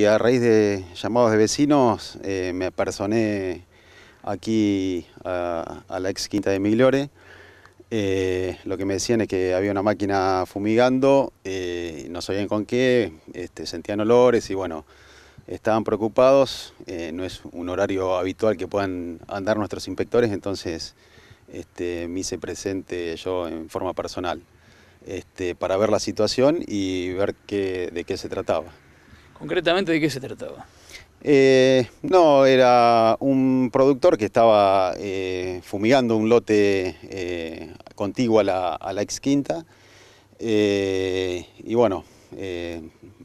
Y a raíz de llamados de vecinos eh, me personé aquí a, la ex quinta de Migliore. Eh, lo que me decían es que había una máquina fumigando, eh, no sabían con qué, este, sentían olores y bueno, estaban preocupados. no es un horario habitual que puedan andar nuestros inspectores, entonces este, me hice presente yo en forma personal este, para ver la situación y ver de qué se trataba. ¿Concretamente de qué se trataba? Eh, no, era un productor que estaba eh, fumigando un lote eh, contiguo a la, ex quinta. y bueno,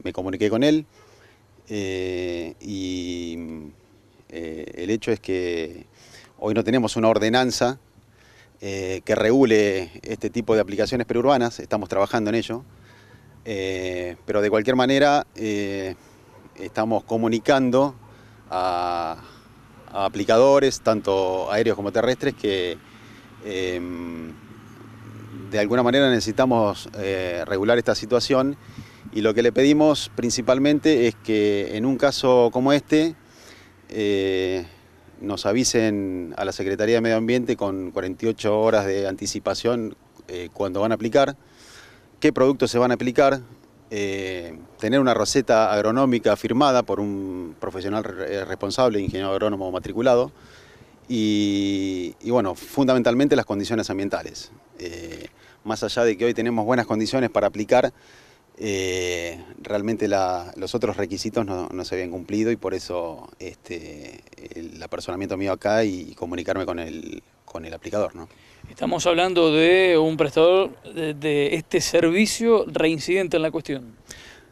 me comuniqué con él y el hecho es que hoy no tenemos una ordenanza que regule este tipo de aplicaciones perurbanas, estamos trabajando en ello. Pero de cualquier manera estamos comunicando a, aplicadores, tanto aéreos como terrestres, que em, de alguna manera necesitamos eh, regular esta situación. Y lo que le pedimos principalmente es que en un caso como este eh, nos avisen a la Secretaría de Medio Ambiente con 48 horas de anticipación eh, cuando van a aplicar, qué productos se van a aplicar, eh, tener una receta agronómica firmada por un profesional eh, responsable, ingeniero agrónomo matriculado, y, bueno, fundamentalmente las condiciones ambientales. Eh, más allá de que hoy tenemos buenas condiciones para aplicar, realmente los otros requisitos no, se habían cumplido y por eso este, el apersonamiento mío acá y, comunicarme con el, con el aplicador. ¿no? Estamos hablando de un prestador de, este servicio reincidente en la cuestión.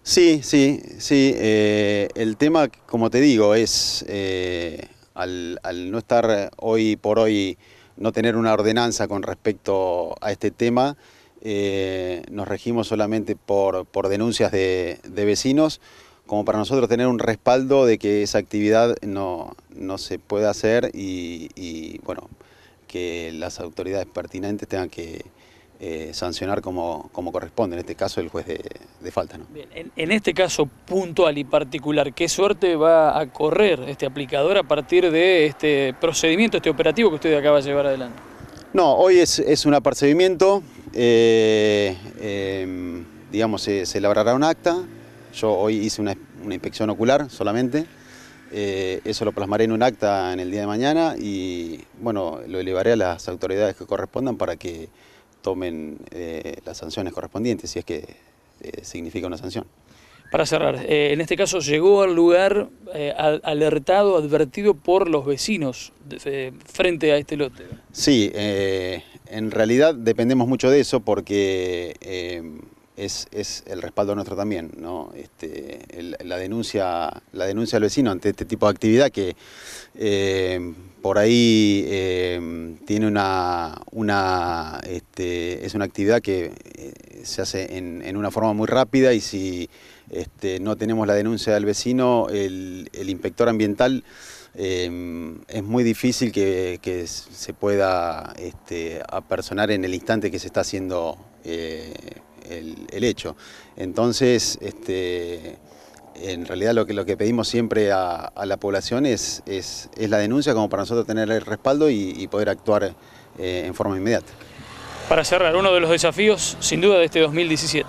Sí, sí, sí. Eh, el tema, como te digo, es eh, al, no estar hoy por hoy, no tener una ordenanza con respecto a este tema, eh, nos regimos solamente por, denuncias de, vecinos, como para nosotros tener un respaldo de que esa actividad no, se puede hacer y, y bueno, que las autoridades pertinentes tengan que eh, sancionar como, como, corresponde, en este caso el juez de, falta. ¿no? en, este caso puntual y particular, ¿qué suerte va a correr este aplicador a partir de este procedimiento, este operativo que usted acaba de llevar adelante? No, hoy es, un apercibimiento, eh, em, digamos, se, se, elaborará un acta, yo hoy hice una, una inspección ocular solamente, eh, eso lo plasmaré en un acta en el día de mañana y bueno, lo elevaré a las autoridades que correspondan para que tomen eh, las sanciones correspondientes, si es que eh, significa una sanción. Para cerrar, en este caso llegó al lugar alertado, advertido por los vecinos frente a este lote. Sí, en realidad dependemos mucho de eso porque es, el respaldo nuestro también, ¿no? Este, la, denuncia, la denuncia del vecino ante este tipo de actividad que eh, por ahí eh, tiene una, una este, es una actividad que eh, se hace en, una forma muy rápida y si este, no tenemos la denuncia del vecino, el, inspector ambiental es muy difícil que, se pueda este, apersonar en el instante que se está haciendo el, hecho. Entonces, este, en realidad lo que, lo que pedimos siempre a, la población es, es, la denuncia como para nosotros tener el respaldo y, poder actuar eh, en forma inmediata. Para cerrar, uno de los desafíos sin duda de este 2017.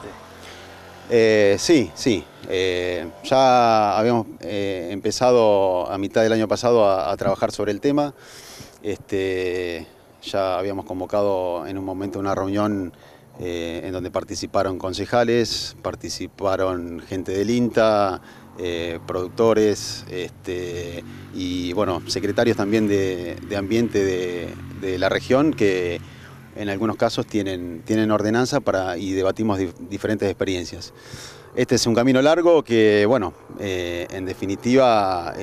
Eh, sí, sí. Eh, ya habíamos empezado a mitad del año pasado a, trabajar sobre el tema. Este, ya habíamos convocado en un momento una reunión eh, en donde participaron concejales, participaron gente del INTA, eh, productores este, y bueno, secretarios también de, ambiente de, la región que en algunos casos tienen, tienen ordenanza para, y debatimos diferentes experiencias. Este es un camino largo que, bueno, eh, en definitiva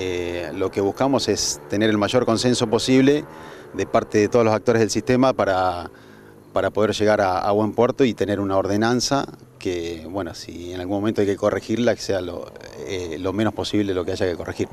lo que buscamos es tener el mayor consenso posible de parte de todos los actores del sistema para para poder llegar a, buen puerto y tener una ordenanza que, bueno, si en algún momento hay que corregirla, que sea lo, eh, lo menos posible lo que haya que corregir.